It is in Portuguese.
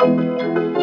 Música